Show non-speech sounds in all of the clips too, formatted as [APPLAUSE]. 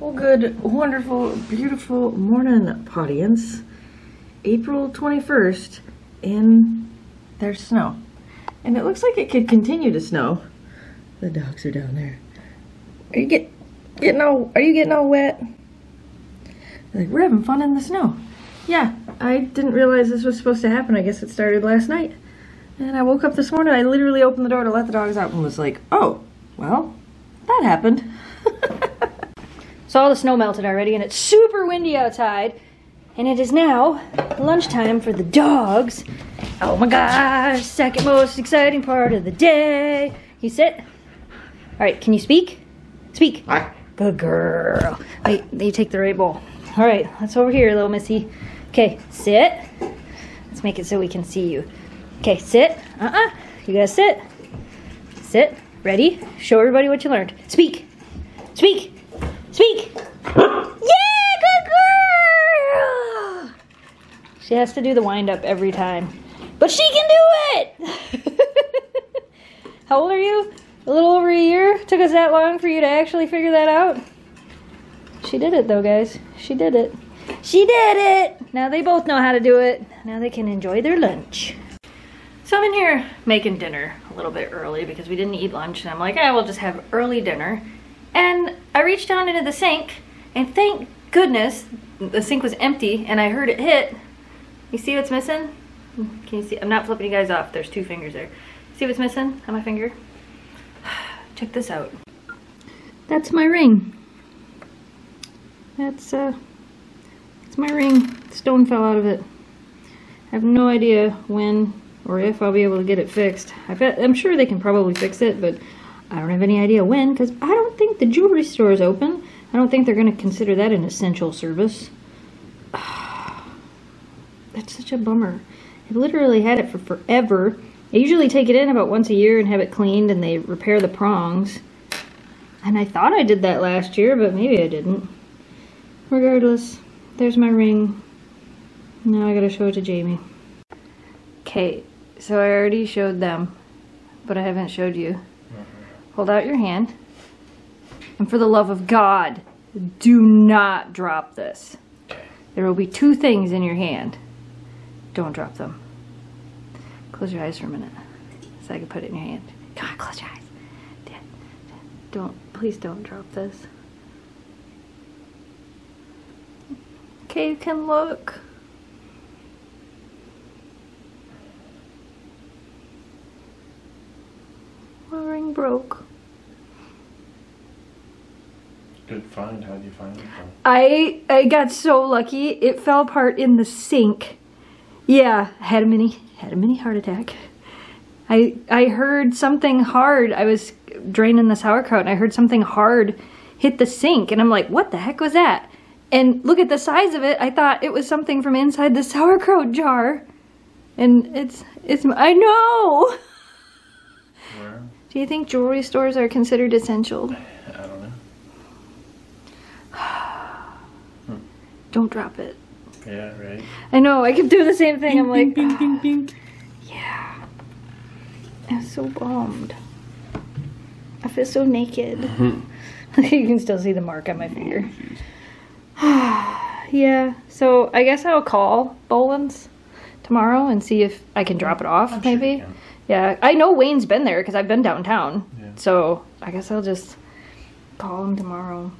Well, good, wonderful, beautiful morning, Pawdience. April 21st, and there's snow. And it looks like it could continue to snow. The dogs are down there. Are you get getting all are you getting all wet? Like, we're having fun in the snow. Yeah, I didn't realize this was supposed to happen. I guess it started last night. And I woke up this morning, I literally opened the door to let the dogs out and was like, oh, well, that happened. So all the snow melted already and it's super windy outside. And it is now lunchtime for the dogs. Oh my gosh, second most exciting part of the day. You sit. All right, can you speak? Speak. Good girl. Wait, you take the right bowl. All right, let's over here, little missy. Okay, sit. Let's make it so we can see you. Okay, sit. Uh-uh. You gotta sit. Sit. Ready? Show everybody what you learned. Speak. Speak. Speak. Yeah, good girl. She has to do the wind up every time, but she can do it. [LAUGHS] How old are you? A little over a year. Took us that long for you to actually figure that out. She did it though, guys. She did it. She did it. Now they both know how to do it. Now they can enjoy their lunch. So I'm in here making dinner a little bit early because we didn't eat lunch and I'm like, ah, I will just have early dinner. And I reached down into the sink and thank goodness the sink was empty and I heard it hit. You see what's missing? Can you see? I'm not flipping you guys off. There's two fingers there. See what's missing on my finger? [SIGHS] Check this out. That's my ring. That's uh, it's my ring. Stone fell out of it. I have no idea when or if I'll be able to get it fixed. I bet I'm sure they can probably fix it, but I don't have any idea when because I don't think the jewelry store is open. I don't think they're going to consider that an essential service. [SIGHS] That's such a bummer. I've literally had it for forever. I usually take it in about once a year and have it cleaned and they repair the prongs. And I thought I did that last year, but maybe I didn't. Regardless, there's my ring. Now I gotta show it to Jamie. Okay, so I already showed them, but I haven't showed you. Hold out your hand. And for the love of God, do not drop this. There will be two things in your hand. Don't drop them. Close your eyes for a minute so I can put it in your hand. Come on, close your eyes. Don't, please don't drop this. Okay, you can look. My ring broke. Good find. How'd you find it from? I I got so lucky. It fell apart in the sink. Yeah, had a mini had a mini heart attack. I I heard something hard. I was draining the sauerkraut and I heard something hard hit the sink and I'm like, "What the heck was that?" And look at the size of it. I thought it was something from inside the sauerkraut jar. And it's it's I know. Where? Do you think jewelry stores are considered essential? I don't know. Don't drop it. Yeah, right. I know, I keep doing the same thing. I'm like, "Ah, [SIGHS] yeah. I'm so bummed. I feel so naked. [LAUGHS] you can still see the mark on my finger. [SIGHS] yeah, so I guess I'll call Boland's tomorrow and see if I can drop it off, I'm maybe. can. Yeah, I know Wayne's been there because I've been downtown. Yeah. So I guess I'll just call him tomorrow.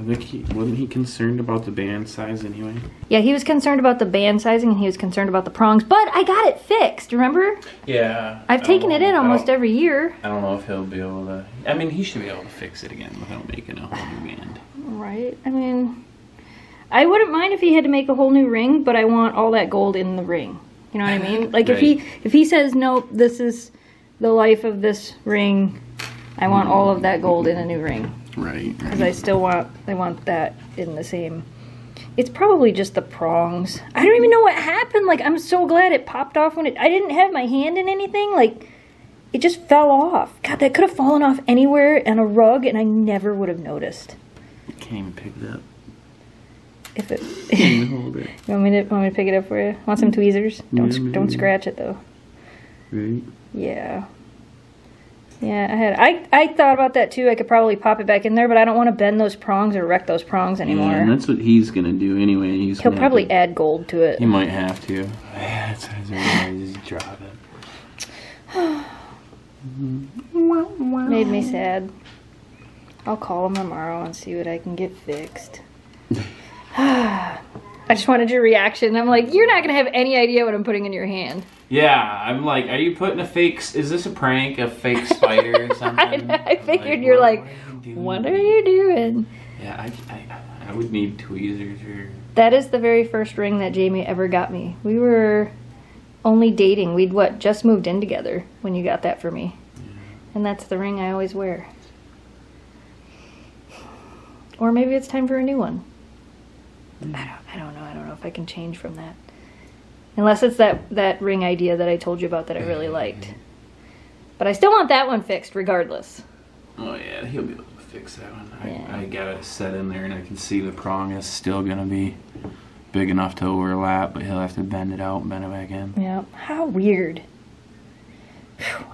I think he wasn't he concerned about the band size anyway. Yeah, he was concerned about the band sizing and he was concerned about the prongs, but I got it fixed, remember? Yeah. I've taken it in almost every year. I don't know if he'll be able to. I mean, he should be able to fix it again without making a whole new band. Right. I mean, I wouldn't mind if he had to make a whole new ring, but I want all that gold in the ring. You know what I [LAUGHS] mean? Like if he if he says nope, this is the life of this ring. I want all of that gold in a new ring Right. because I still want I want that in the same. It's probably just the prongs. I don't even know what happened. Like I'm so glad it popped off when it. I didn't have my hand in anything. Like it just fell off. God, that could have fallen off anywhere on a rug, and I never would have noticed. Can't even pick it up. If it. Hold it. [LAUGHS] You want me to want me to pick it up for you? Want some tweezers? Don't Yeah, don't scratch it though. Right. Yeah. Yeah, I had. I I thought about that too. I could probably pop it back in there, but I don't want to bend those prongs or wreck those prongs anymore. Yeah, and that's what he's gonna do anyway. He's He'll gonna probably to- add gold to it. He might have to. Yeah, it's just drop it. [SIGHS] Made me sad. I'll call him tomorrow and see what I can get fixed. [SIGHS] I just wanted your reaction. I'm like, you're not gonna have any idea what I'm putting in your hand. Yeah, I'm like, are you putting a fake? Is this a prank? A fake spider or [LAUGHS] something? I figured you're like, What are you doing? Yeah, I, I, I would need tweezers or. That is the very first ring that Jamie ever got me. We were only dating. We'd what just moved in together when you got that for me, and that's the ring I always wear. Or maybe it's time for a new one. Hmm. I don't. I don't know. I don't know if I can change from that. Unless it's that that ring idea that I told you about that I really liked. But I still want that one fixed regardless. Oh yeah, he'll be able to fix that one. I, Yeah. I got it set in there, and I can see the prong is still gonna be big enough to overlap, but he'll have to bend it out and bend it back in. Yeah. How weird.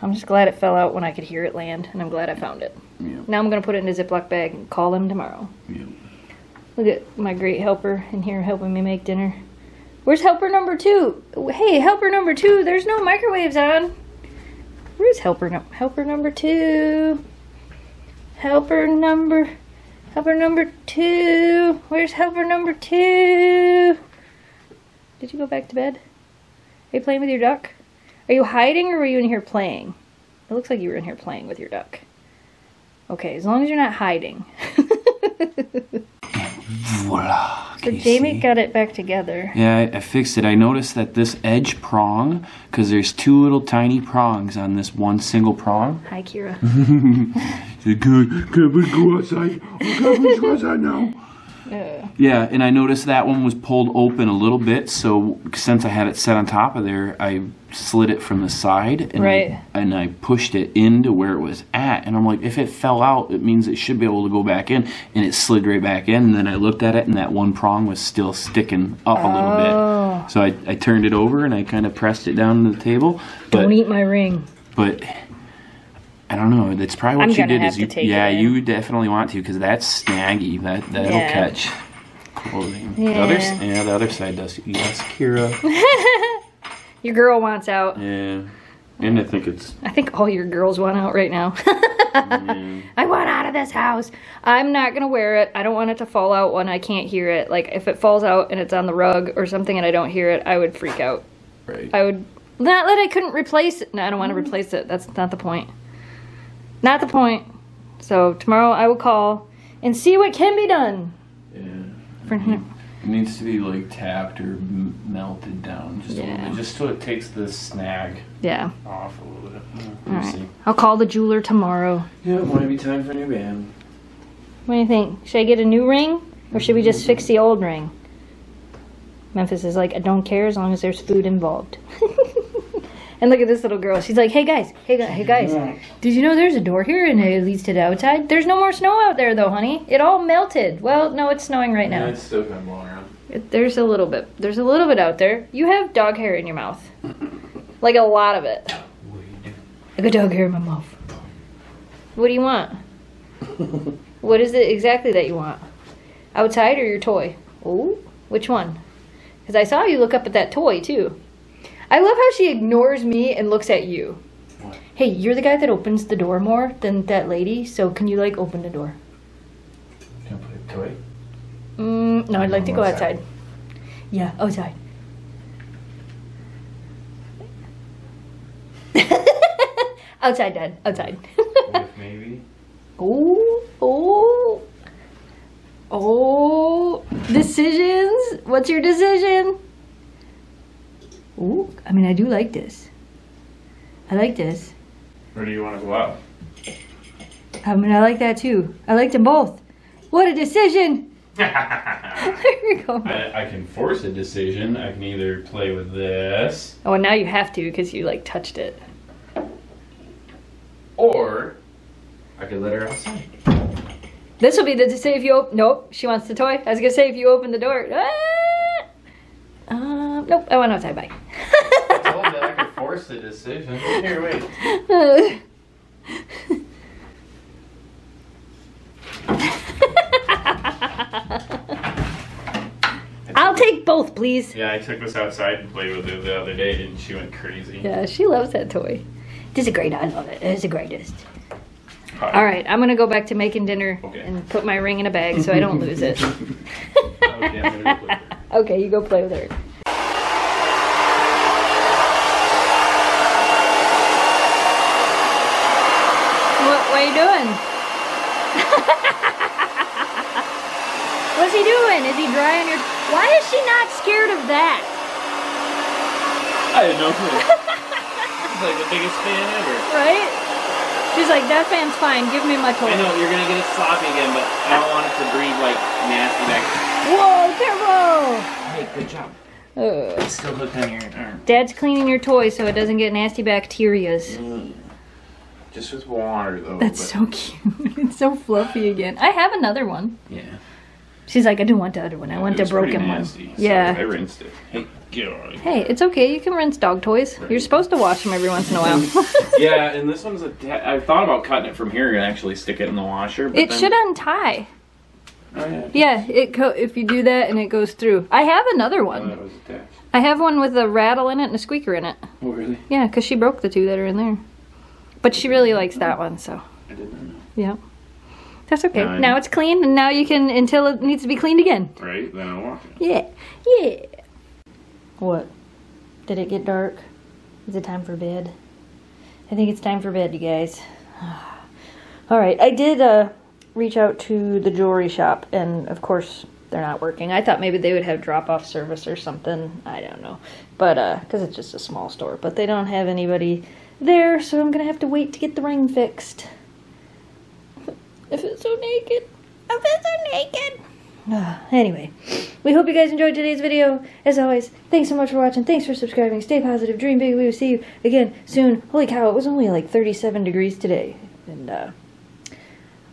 I'm just glad it fell out when I could hear it land, and I'm glad I found it. Yep. Now I'm gonna put it in a Ziploc bag and call them tomorrow. Yep. Look at my great helper in here helping me make dinner. Where's helper number two? Hey, helper number two, there's no microwaves on. Where's helper no helper number two? Helper number helper number two. Where's helper number two? Did you go back to bed? Are you playing with your duck? Are you hiding or were you in here playing? It looks like you were in here playing with your duck. Okay, as long as you're not hiding. [LAUGHS] Voila. So Can Jamie got it back together. Yeah, I, I fixed it. I noticed that this edge prong, because there's two little tiny prongs on this one single prong. Hi, Kira. [LAUGHS] Can, can we go outside? Oh, can we go outside now? Uh, Yeah, and I noticed that one was pulled open a little bit. So since I had it set on top of there, I slid it from the side and Right. I, and I pushed it into where it was at. And I'm like, if it fell out, it means it should be able to go back in. And it slid right back in. And then I looked at it, and that one prong was still sticking up a little Oh. bit. So I, I turned it over and I kind of pressed it down to the table. But don't eat my ring. but I don't know. That's probably what I'm you did. Is you, take yeah, you definitely want to because that's snaggy. That that'll Yeah. catch clothing. Yeah. The other, Yeah. yeah, the other side does. Yes, Kira. [LAUGHS] Your girl wants out. yeah, and I think it's. I think all your girls want out right now. [LAUGHS] yeah. I want out of this house. I'm not gonna wear it. I don't want it to fall out when I can't hear it. Like if it falls out and it's on the rug or something and I don't hear it, I would freak out. Right. I would not that I couldn't replace it. No, I don't want to mm-hmm. replace it. That's not the point. Not the point. So tomorrow I will call and see what can be done. yeah. For It needs to be like tapped or m- melted down just a little bit, just so it takes the snag yeah. off a little bit. Yeah, we'll right. see. I'll call the jeweler tomorrow. Yeah, it might be time for a new band. What do you think? Should I get a new ring or should we just fix the old ring? Memphis is like, I don't care as long as there's food involved. [LAUGHS] and look at this little girl. She's like, hey guys, hey guys, hey guys. Did you know there's a door here and it leads to the outside? There's no more snow out there though, honey. It all melted. Well, no, it's snowing right now. Yeah, it's still kind of blowing around. It- There's a little bit. There's a little bit out there. You have dog hair in your mouth. Like a lot of it. I got dog hair in my mouth. What do you want? [LAUGHS] what is it exactly that you want? Outside or your toy? Oh, which one? Because I saw you look up at that toy too. I love how she ignores me and looks at you. What? Hey, you're the guy that opens the door more than that lady, so can you like open the door? Can I a toy? Mm, no, I'd like to go Outside. outside. Yeah, outside. [LAUGHS] outside, Dad. Outside. Maybe. [LAUGHS] oh, oh, oh. Decisions. What's your decision? Oh, I mean, I do like this. I like this. Where do you want to go out? I mean, I like that too. I like them both. What a decision! I, [LAUGHS] there we go. I can force a decision. I can either play with this, Oh, and now you have to because you like touched it. or I could let her outside. This will be the say if you open. Nope, she wants the toy. I was gonna say if you open the door. Ah! Um, nope, I went outside. Bye. I told you I could force the decision. [LAUGHS] Here, wait. [LAUGHS] I'll take both, please. Yeah, I took this outside and played with it the other day, and she went crazy. Yeah, she loves that toy. It is a great. I love it. It is the greatest. Hi. All right, I'm gonna go back to making dinner Okay. and put my ring in a bag so I don't lose it. [LAUGHS] Okay, I'm gonna go play. okay, you go play with her. What, what are you doing? [LAUGHS] What's he doing? Is he drying your? Why is she not scared of that? I didn't know. He's like the biggest fan ever. Right? She's like, that fan's fine. Give me my toy. I know you're gonna get it sloppy again, but I don't want it to breathe like nasty bacteria. Whoa, careful! Hey, good job. Ugh. It's still hooked on your arm. Dad's cleaning your toy so it doesn't get nasty bacterias. Mm. Just with water though. That's but- so cute. [LAUGHS] It's so fluffy again. I have another one. Yeah. She's like, I don't want the other one. I want the was pretty broken one. so Yeah. I rinsed it. Hey, get on. Hey, it's okay. You can rinse dog toys. You're supposed to wash them every once in a while. [LAUGHS] [LAUGHS] Yeah, and this one's a. I thought about cutting it from here and actually stick it in the washer. But it then- should untie. Oh yeah. Yeah, it co- if you do that and it goes through. I have another Oh, one. that was. I have one with a rattle in it and a squeaker in it. Oh really? Yeah, because she broke the two that are in there. But she really likes that one, so I didn't know. yeah. That's okay. Nice. Now it's clean, and now you can until it needs to be cleaned again. Right? Then I'll walk it. Yeah, yeah. What? Did it get dark? Is it time for bed? I think it's time for bed, you guys. [SIGHS] All right, I did uh, reach out to the jewelry shop, and of course they're not working. I thought maybe they would have drop-off service or something. I don't know, but uh, because it's just a small store, but they don't have anybody there, so I'm gonna have to wait to get the ring fixed. If it's so naked, if it's so naked. Ah, [SIGHS] anyway, we hope you guys enjoyed today's video. As always, thanks so much for watching. Thanks for subscribing. Stay positive. Dream big. We will see you again soon. Holy cow, it was only like 37 degrees today. And uh,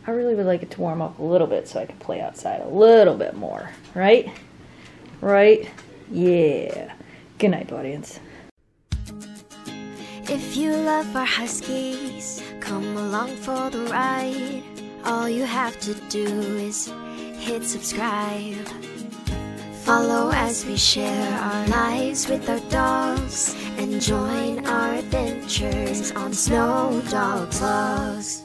I really would like it to warm up a little bit so I can play outside a little bit more. Right? Right? Yeah. Good night, Pawdience. If you love our huskies, come along for the ride. All you have to do is hit subscribe. Follow as we share our lives with our dogs and join our adventures on Snow Dogs Vlogs.